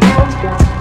Let's go.